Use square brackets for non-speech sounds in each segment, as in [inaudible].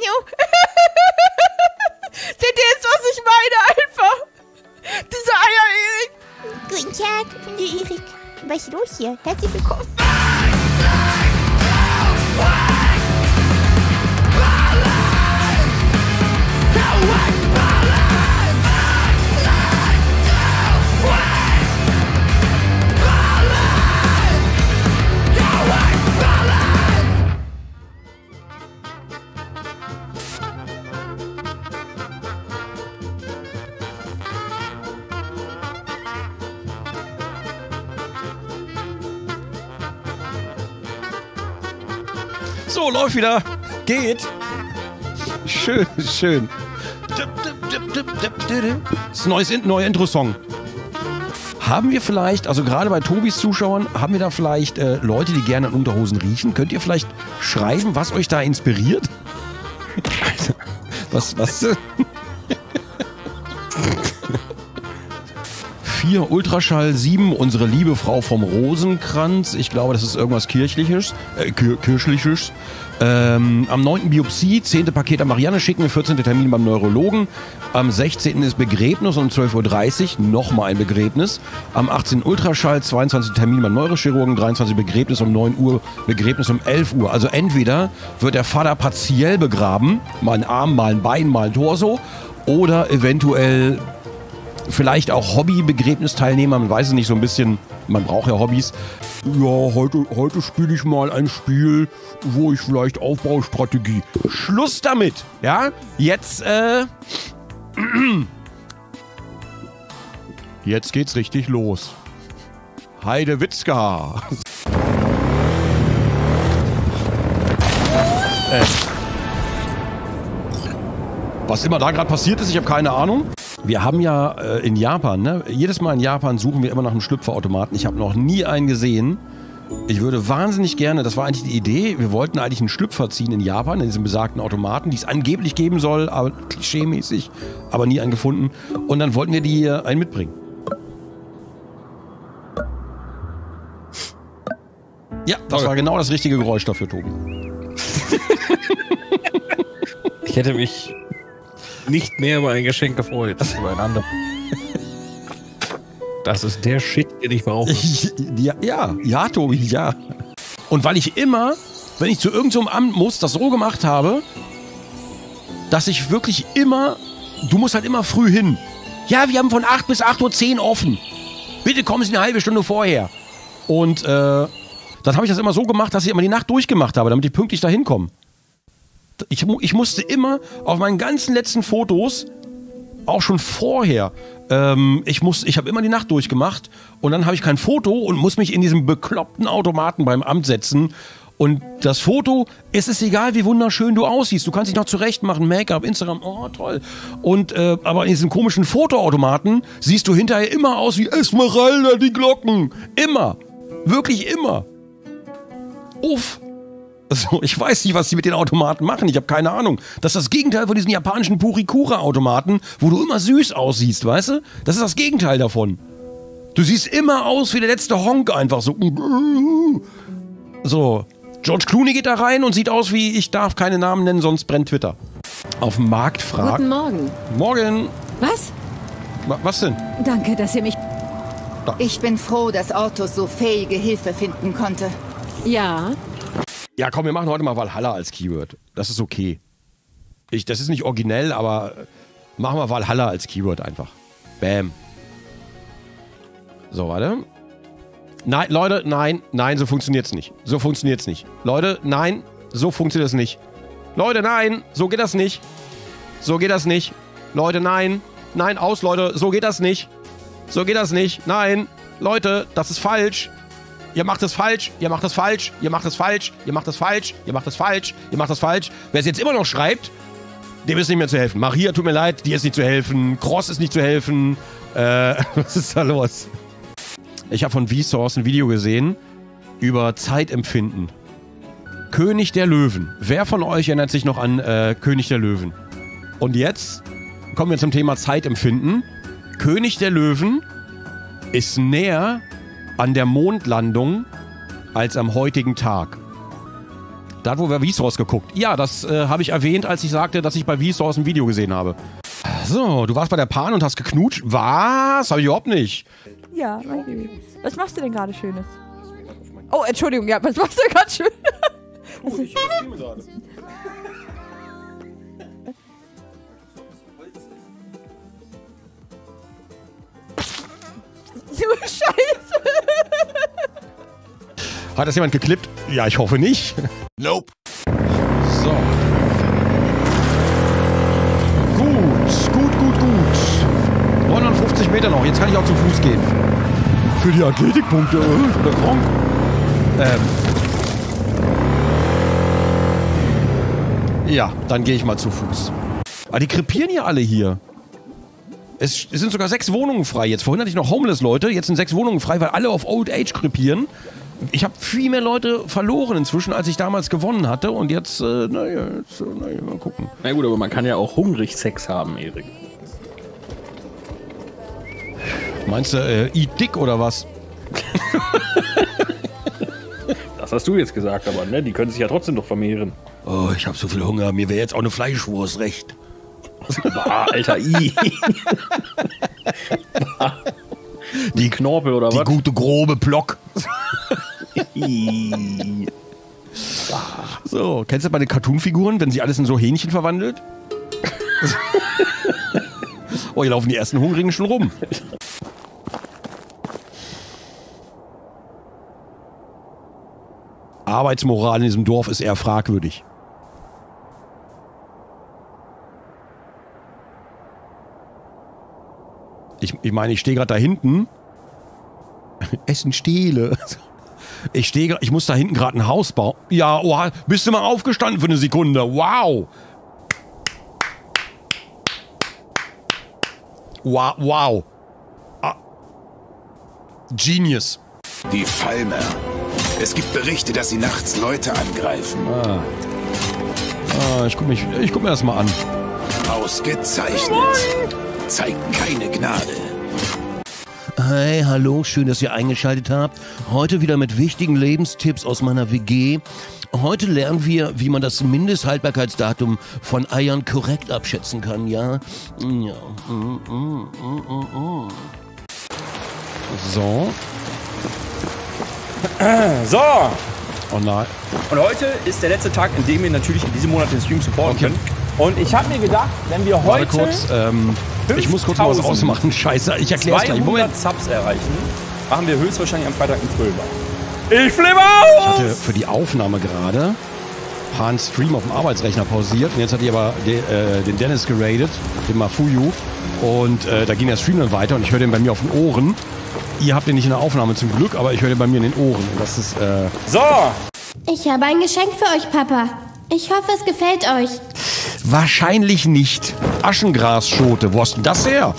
[laughs] Seht ihr jetzt, was ich meine? Einfach. Diese Eier, Erik. Guten Tag, ich bin der Erik. Was ist los hier? Herzlich willkommen. So, läuft wieder. Geht. Schön, schön. Das ist ein neues, neuer Intro-Song. Haben wir vielleicht, also gerade bei Tobis Zuschauern, haben wir da vielleicht äh, Leute, die gerne an Unterhosen riechen? Könnt ihr vielleicht schreiben, was euch da inspiriert? [laughs] was, was? Vier Ultraschall 7, unsere liebe Frau vom Rosenkranz. Ich glaube, das ist irgendwas Kirchliches. Äh, Kir Kirchliches. Ähm, am 9. Biopsie, 10. Paket an Marianne schicken, 14. Termin beim Neurologen. Am 16. ist Begräbnis um 12.30 Uhr, nochmal ein Begräbnis. Am 18. Ultraschall, 22. Termin beim Neurochirurgen, 23. Begräbnis um 9 Uhr, Begräbnis um 11 Uhr. Also entweder wird der Vater partiell begraben, mal ein Arm, mal ein Bein, mal ein Torso, oder eventuell vielleicht auch Hobby-Begräbnisteilnehmer, man weiß es nicht, so ein bisschen, man braucht ja Hobbys. Ja, heute, heute spiele ich mal ein Spiel, wo ich vielleicht Aufbaustrategie. Schluss damit, ja? Jetzt, äh. [clears throat] Jetzt geht's richtig los. Heide Witzka. äh. Was immer da gerade passiert ist, ich habe keine Ahnung. Wir haben ja äh, in Japan, ne? jedes Mal in Japan suchen wir immer nach einem Schlüpferautomaten. Ich habe noch nie einen gesehen. Ich würde wahnsinnig gerne, das war eigentlich die Idee, wir wollten eigentlich einen Schlüpfer ziehen in Japan, in diesem besagten Automaten, die es angeblich geben soll, aber klischeemäßig, aber nie einen gefunden. Und dann wollten wir die hier einen mitbringen. Ja, das war genau das richtige Geräusch dafür, Tobi. [laughs] Ich hätte mich nicht mehr über ein Geschenk gefreut als über ein anderes. Das ist der Shit, den ich brauche. ja, ja, ja, Tobi, ja. Und weil ich immer, wenn ich zu irgendeinem Amt muss, das so gemacht habe, dass ich wirklich immer, du musst halt immer früh hin. Ja, wir haben von 8 bis 8.10 Uhr offen. Bitte kommen Sie eine halbe Stunde vorher. Und äh, dann habe ich das immer so gemacht, dass ich immer die Nacht durchgemacht habe, damit ich pünktlich da hinkomme. Ich, ich musste immer auf meinen ganzen letzten Fotos, auch schon vorher, ähm, ich, ich habe immer die Nacht durchgemacht und dann habe ich kein Foto und muss mich in diesem bekloppten Automaten beim Amt setzen. Und das Foto, es ist egal, wie wunderschön du aussiehst. Du kannst dich noch zurecht machen, Make-up, Instagram, oh toll. Und äh, aber in diesem komischen Fotoautomaten siehst du hinterher immer aus wie Esmeralda, die Glocken. Immer. Wirklich immer. Uff. So, ich weiß nicht, was die mit den Automaten machen. Ich habe keine Ahnung. Das ist das Gegenteil von diesen japanischen Purikura-Automaten, wo du immer süß aussiehst, weißt du? Das ist das Gegenteil davon. Du siehst immer aus wie der letzte Honk einfach so. So. George Clooney geht da rein und sieht aus wie, ich darf keine Namen nennen, sonst brennt Twitter. Auf dem Markt fragt. Guten Morgen. Morgen. Was? Wa- Was denn? Danke, dass ihr mich. Ich bin froh, dass Ortus so fähige Hilfe finden konnte. Ja, Ja, komm, wir machen heute mal Valhalla als Keyword. Das ist okay. Ich, das ist nicht originell, aber äh, machen wir Valhalla als Keyword einfach. Bam. So, warte. Nein, Leute, nein, nein, so funktioniert's nicht. So funktioniert's nicht. Leute, nein, so funktioniert es nicht. Leute, nein, so geht das nicht. So geht das nicht. Leute, nein. Nein, aus, Leute, so geht das nicht. So geht das nicht. Nein, Leute, das ist falsch. Ihr macht es falsch, ihr macht es falsch, ihr macht es falsch, ihr macht es falsch, ihr macht es falsch, ihr macht es falsch. Wer es jetzt immer noch schreibt, dem ist nicht mehr zu helfen. Maria, tut mir leid, dir ist nicht zu helfen. Cross ist nicht zu helfen. Äh, [laughs] was ist da los? Ich habe von Vsauce ein Video gesehen über Zeitempfinden. König der Löwen. Wer von euch erinnert sich noch an äh, König der Löwen? Und jetzt kommen wir zum Thema Zeitempfinden. König der Löwen ist näher an der Mondlandung als am heutigen Tag. Da hat wohl wer Vsauce geguckt. Ja, das äh, habe ich erwähnt, als ich sagte, dass ich bei Vsauce ein Video gesehen habe. So, du warst bei der Pan und hast geknutscht. Was? Habe ich überhaupt nicht. Ja, mein Baby. Was machst du denn gerade Schönes? Oh, Entschuldigung, ja, was machst du gerade schön? Also, [laughs] du Scheiße. [laughs] Hat das jemand geklippt? Ja, ich hoffe nicht. Nope. So. Gut, gut, gut, gut. 59 Meter noch. Jetzt kann ich auch zu Fuß gehen. Für die Athletikpunkte. äh, Oder Gronk. Ähm. Ja, dann gehe ich mal zu Fuß. Aber die krepieren ja alle hier. Es, es sind sogar sechs Wohnungen frei jetzt. Vorhin hatte ich noch Homeless-Leute, jetzt sind sechs Wohnungen frei, weil alle auf Old Age krepieren. Ich habe viel mehr Leute verloren inzwischen, als ich damals gewonnen hatte. Und jetzt, äh, naja, jetzt, äh, naja, mal gucken. Na gut, aber man kann ja auch hungrig Sex haben, Erik. Meinst du, äh, eat dick oder was? [laughs] Das hast du jetzt gesagt, aber ne, die können sich ja trotzdem noch vermehren. Oh, ich habe so viel Hunger. Mir wäre jetzt auch eine Fleischwurst recht. Bah, Alter, i. die Knorpel oder Die was? gute grobe Block. So, kennst du bei den Cartoon-Figuren, wenn sie alles in so Hähnchen verwandelt? oh, hier laufen die ersten Hungrigen schon rum. Arbeitsmoral in diesem Dorf ist eher fragwürdig. Ich, ich meine, ich stehe gerade da hinten. Essen Stehle. Ich stehe, gra- ich muss da hinten gerade ein Haus bauen. Ja, oh, bist du mal aufgestanden für eine Sekunde? Wow. Wow, wow. Ah. Genius. Die Falmer. Es gibt Berichte, dass sie nachts Leute angreifen. Ah, ich guck, mich, ich guck mir das mal an. Ausgezeichnet. Zeigt keine Gnade. Hey, hallo, schön, dass ihr eingeschaltet habt. Heute wieder mit wichtigen Lebenstipps aus meiner WG. Heute lernen wir, wie man das Mindesthaltbarkeitsdatum von Eiern korrekt abschätzen kann, ja? Ja. Mm, mm, mm, mm. So. So, Oh nein. und heute ist der letzte Tag, in dem wir natürlich in diesem Monat den Stream supporten Okay. können. Und ich habe mir gedacht, wenn wir Warte heute kurz. Ähm, ich muss kurz mal was 5000 ausmachen. Scheiße, ich erklär's gleich. 200 Moment. Subs erreichen, machen wir höchstwahrscheinlich am Freitag einen Zwölfer. Ich flippe Ich aus! hatte für die Aufnahme gerade einen Stream auf dem Arbeitsrechner pausiert. Und jetzt hatte ich aber de, äh, den Dennis geradet, den Mafuyu. Und äh, da ging der Stream dann weiter und ich höre den bei mir auf den Ohren. Ihr habt den nicht in der Aufnahme zum Glück, aber ich höre den bei mir in den Ohren. Und das ist, äh, So, Ich habe ein Geschenk für euch, Papa. Ich hoffe, es gefällt euch. Wahrscheinlich nicht. Aschengrasschote, wo hast denn das her?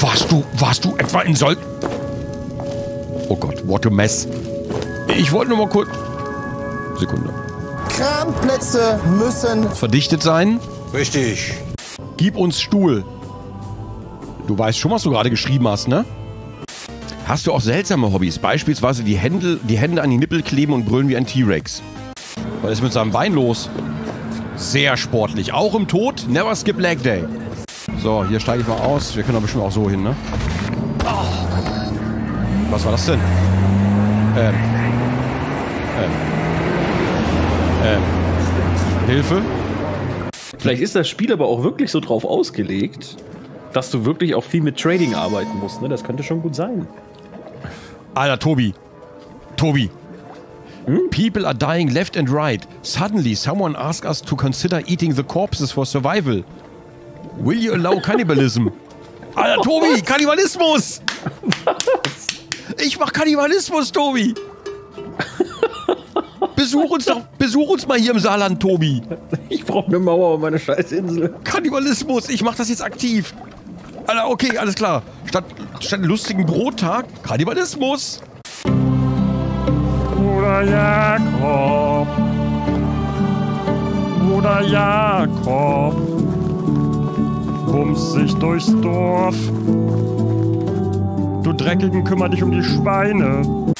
Warst du, warst du etwa in Sol... Oh Gott, what a mess. Ich wollte nur mal kurz... Sekunde. Kranplätze müssen Verdichtet sein. Richtig. Gib uns Stuhl. Du weißt schon, was du gerade geschrieben hast, ne? Hast du auch seltsame Hobbys? Beispielsweise die Hände, die Hände an die Nippel kleben und brüllen wie ein T-Rex. Was ist mit seinem Bein los? Sehr sportlich. Auch im Tod, never skip leg day. So, hier steige ich mal aus. Wir können doch bestimmt auch so hin, ne? Was war das denn? Ähm. Ähm. Ähm. Hilfe? Vielleicht ist das Spiel aber auch wirklich so drauf ausgelegt, dass du wirklich auch viel mit Trading arbeiten musst. Ne? Das könnte schon gut sein. Alter, Tobi. Tobi. People are dying left and right. Suddenly, someone asked us to consider eating the corpses for survival. Will you allow cannibalism? [laughs] Alter, Tobi, Kannibalismus! Ich mach Kannibalismus, Tobi! Besuch uns doch, besuch uns mal hier im Saarland, Tobi. Ich brauche eine Mauer um meine Scheißinsel. Kannibalismus, ich mach das jetzt aktiv. Alter, okay, alles klar. Statt, statt lustigen Brottag, Kannibalismus. Bruder Jakob. Bruder Jakob. Bumst sich durchs Dorf. Du Dreckigen, kümmer dich um die Schweine.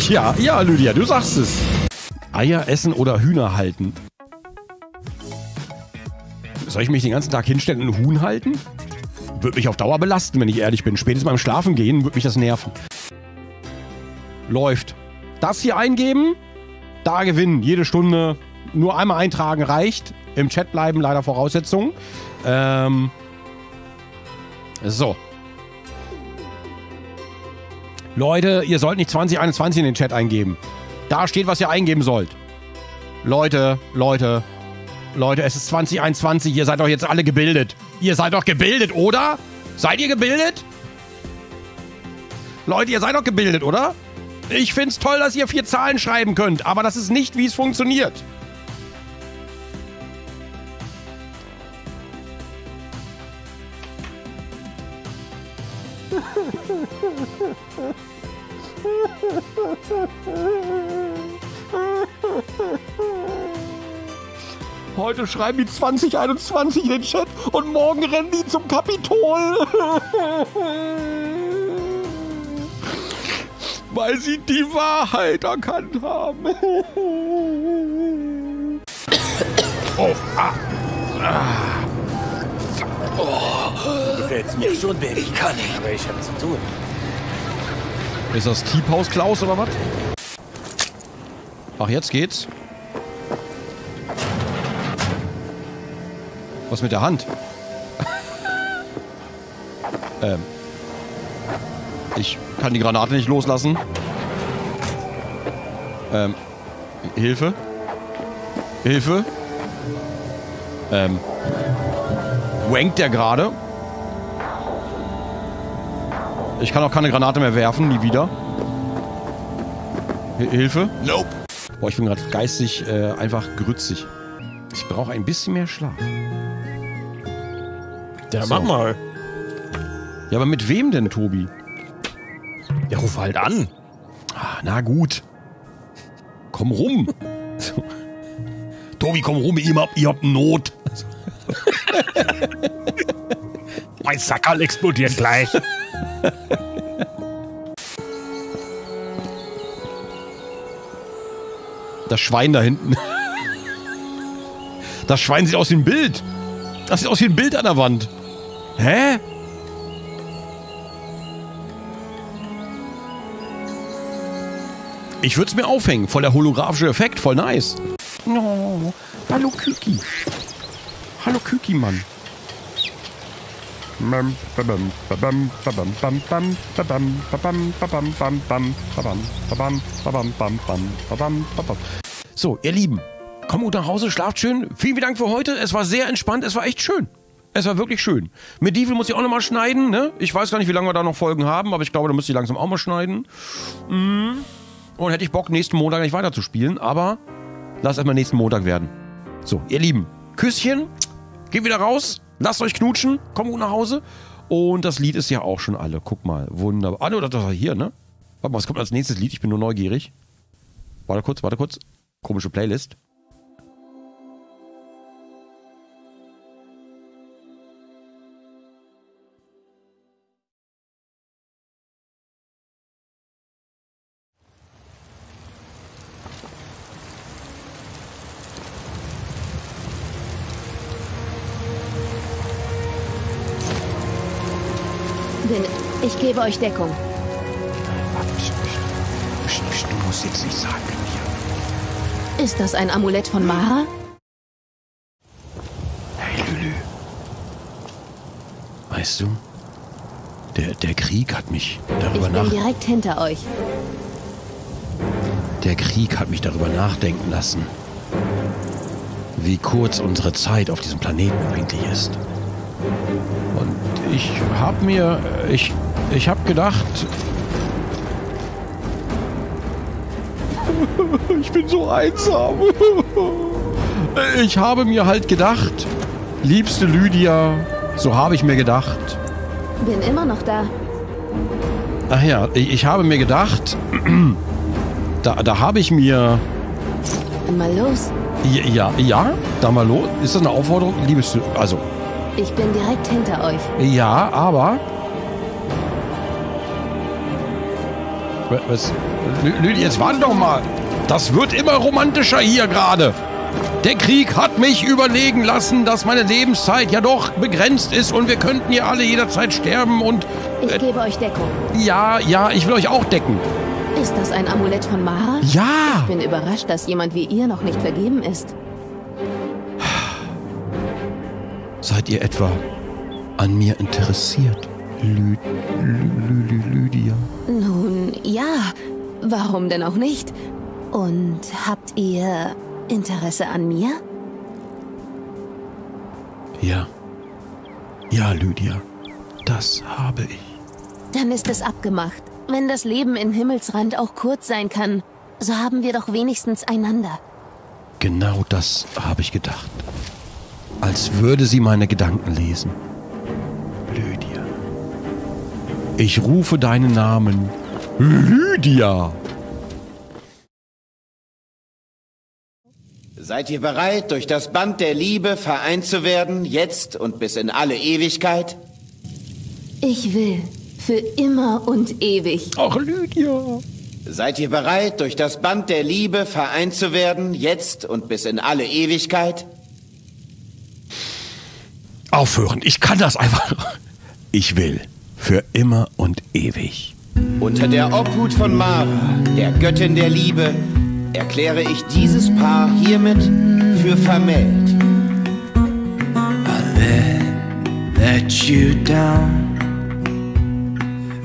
[laughs] Ja, ja, Lydia, du sagst es. Eier essen oder Hühner halten? Soll ich mich den ganzen Tag hinstellen und ein Huhn halten? Würde mich auf Dauer belasten, wenn ich ehrlich bin. Spätestens beim Schlafen gehen würde mich das nerven. Läuft. Das hier eingeben, da gewinnen. Jede Stunde nur einmal eintragen reicht. Im Chat bleiben leider Voraussetzungen. Ähm. So. Leute, ihr sollt nicht 2021 in den Chat eingeben. Da steht, was ihr eingeben sollt. Leute, Leute, Leute, es ist 2021. Ihr seid doch jetzt alle gebildet. Ihr seid doch gebildet, oder? Seid ihr gebildet? Leute, ihr seid doch gebildet, oder? Ich find's toll, dass ihr vier Zahlen schreiben könnt, aber das ist nicht, wie es funktioniert. Heute schreiben die 2021 in den Chat und morgen rennen die zum Kapitol. [laughs] Weil sie die Wahrheit erkannt haben. [laughs] Oh, ah. ah. Oh. Gefällt's mir schon weg. Ich kann nicht. Aber ich hab zu tun. Ist das Tiephaus Klaus oder was? Ach, jetzt geht's. Was mit der Hand? [laughs] ähm. Ich kann die Granate nicht loslassen. Ähm. Hilfe? Hilfe? Ähm. Wankt der gerade? Ich kann auch keine Granate mehr werfen, nie wieder. H Hilfe? Nope. Boah, ich bin gerade geistig äh, einfach grützig. Ich brauche ein bisschen mehr Schlaf. Ja, mach mal. Ja, aber mit wem denn, Tobi? Ja, ruf halt an. Ah, na gut. Komm rum. Tobi, komm rum, ihr habt, ihr habt Not. mein Sackerl explodiert gleich. Das Schwein da hinten. Das Schwein sieht aus wie ein Bild. Das sieht aus wie ein Bild an der Wand. Hä? Ich würde es mir aufhängen. Voll der holographische Effekt. Voll nice. No. Hallo Küki. Hallo Küki, Mann. So, ihr Lieben, kommt gut nach Hause, schlaft schön. Vielen, vielen Dank für heute. Es war sehr entspannt, es war echt schön. Es war wirklich schön. Medieval muss ich auch nochmal schneiden, ne? Ich weiß gar nicht, wie lange wir da noch Folgen haben, aber ich glaube, da müsste ich langsam auch mal schneiden. Mm. Und hätte ich Bock, nächsten Montag nicht weiter zu spielen, aber lass erstmal nächsten Montag werden. So, ihr Lieben, Küsschen, geht wieder raus, lasst euch knutschen, kommt gut nach Hause. Und das Lied ist ja auch schon alle. Guck mal, wunderbar. Ah, ne, das war hier, ne? Warte mal, was kommt als nächstes Lied? Ich bin nur neugierig. Warte kurz, warte kurz. Komische Playlist. Gebe euch Deckung. Du musst jetzt nicht sagen mir. Ist das ein Amulett von Mara? Hey, Lülü. Weißt du, der, der Krieg hat mich darüber Ich bin nach... direkt hinter euch. Der Krieg hat mich darüber nachdenken lassen, wie kurz unsere Zeit auf diesem Planeten eigentlich ist. Und ich hab mir, ich, ich hab gedacht, [laughs] ich bin so einsam. [laughs] Ich habe mir halt gedacht, liebste Lydia, so habe ich mir gedacht. Bin immer noch da. Ach ja, ich, habe mir gedacht, [clears throat] da, da habe ich mir Mal los. Ja, ja, ja, da mal los. Ist das eine Aufforderung? Liebes, also, Ich bin direkt hinter euch. ja, aber Was? Lüdi, jetzt warte doch mal. Das wird immer romantischer hier gerade. Der Krieg hat mich überlegen lassen, dass meine Lebenszeit ja doch begrenzt ist und wir könnten ja alle jederzeit sterben und... Ich gebe euch Deckung. Ja, ja, ich will euch auch decken. Ist das ein Amulett von Mara? Ja! Ich bin überrascht, dass jemand wie ihr noch nicht vergeben ist. Seid ihr etwa an mir interessiert, Lü Lü Lü Lydia? Nun, ja. Warum denn auch nicht? Und habt ihr Interesse an mir? Ja. Ja, Lydia. Das habe ich. Dann ist es abgemacht. Wenn das Leben in Himmelsrand auch kurz sein kann, so haben wir doch wenigstens einander. Genau das habe ich gedacht. Als würde sie meine Gedanken lesen. Ich rufe deinen Namen. Lydia. Seid ihr bereit, durch das Band der Liebe vereint zu werden, jetzt und bis in alle Ewigkeit? Ich will. Für immer und ewig. Ach, Lydia. Seid ihr bereit, durch das Band der Liebe vereint zu werden, jetzt und bis in alle Ewigkeit? Aufhören, ich kann das einfach. Ich will. Für immer und ewig. Unter der Obhut von Mara, der Göttin der Liebe, erkläre ich dieses Paar hiermit für vermählt. I let you down.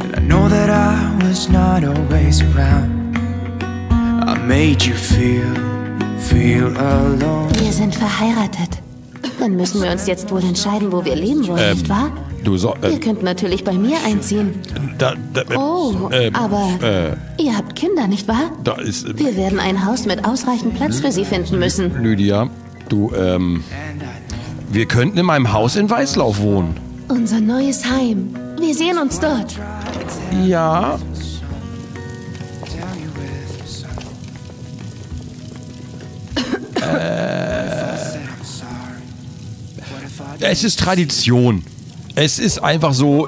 And I know that I was not always around. I made you feel, feel alone. Wir sind verheiratet. Dann müssen wir uns jetzt wohl entscheiden, wo wir leben wollen, Ähm, nicht wahr? Du so. Ihr Äh, könnt natürlich bei mir einziehen. da, da, äh, Oh, äh, aber ihr habt Kinder, nicht wahr? da ist. Äh, Wir werden ein Haus mit ausreichend Platz für sie finden müssen. Lydia, du, ähm. Wir könnten in meinem Haus in Weißlauf wohnen. Unser neues Heim. Wir sehen uns dort. Ja. Äh, es ist Tradition. Es ist einfach so,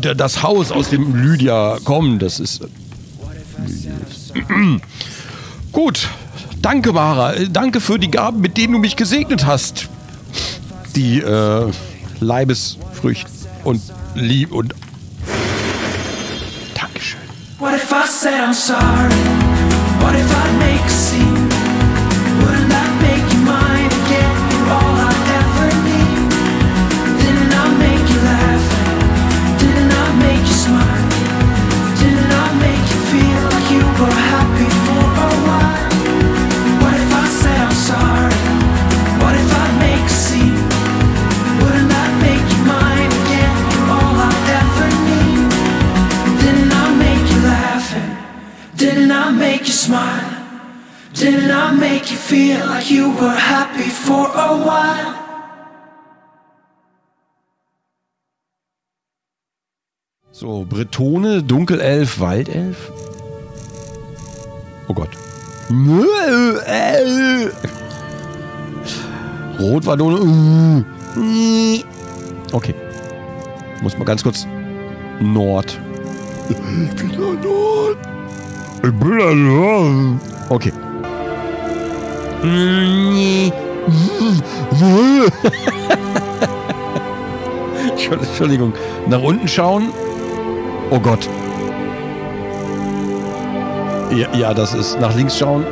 das Haus, aus dem Lydia kommt, das ist. [clears throat] Gut. Danke, Mara. Danke für die Gaben, mit denen du mich gesegnet hast. Die äh, Leibesfrüchte und Lieb und What if I said I'm sorry? What if I make So, Bretone, Dunkelelf, Waldelf. Oh Gott. [laughs] Rotwadone. Okay. Muss mal ganz kurz. Nord. Ich bin der Nord. Ich bin der Nord. Okay. [laughs] Entschuldigung. Nach unten schauen. Oh Gott. Ja, ja, das ist nach links schauen.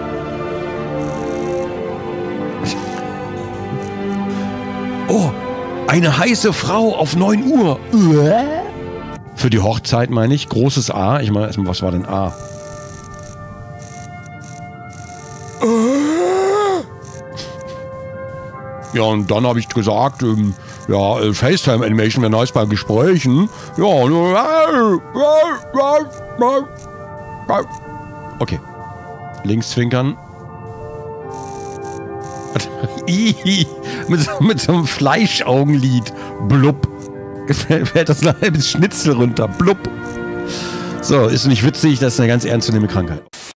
Oh, eine heiße Frau auf 9 Uhr. Für die Hochzeit meine ich. Großes A. Ich meine, erstmal, was war denn A? Ja, und dann habe ich gesagt, ähm, ja, äh, FaceTime-Animation wäre nice bei Gesprächen. Ja, und, okay. Links zwinkern. [laughs] Mit, so- mit so einem Fleischaugenlid. Blub. Fällt das ein halbes Schnitzel runter. Blub. So, ist nicht witzig, das ist eine ganz ernstzunehmende Krankheit.